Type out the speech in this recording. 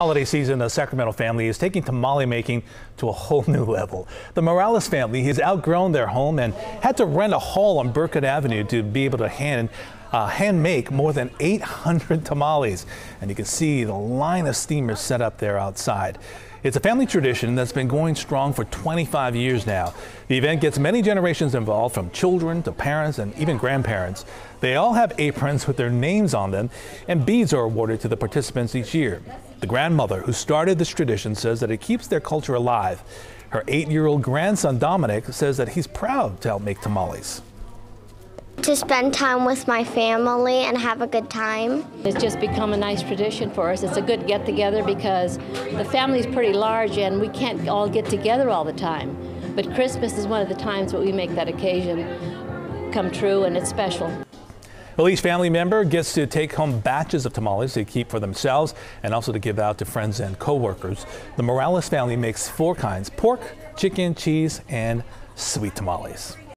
Holiday season, the Sacramento family is taking tamale making to a whole new level. The Morales family has outgrown their home and had to rent a hall on Bercut Avenue to be able to hand uh, hand make more than 800 tamales. And you can see the line of steamers set up there outside. It's a family tradition that's been going strong for 25 years now. The event gets many generations involved, from children to parents and even grandparents. They all have aprons with their names on them, and beads are awarded to the participants each year. The grandmother who started this tradition says that it keeps their culture alive. Her eight year old grandson Dominic says that he's proud to help make tamales. To spend time with my family and have a good time. It's just become a nice tradition for us. It's a good get together because the family's pretty large and we can't all get together all the time. But Christmas is one of the times that we make that occasion come true and it's special. Well, each family member gets to take home batches of tamales to keep for themselves and also to give out to friends and coworkers. The Morales family makes four kinds pork, chicken, cheese, and sweet tamales.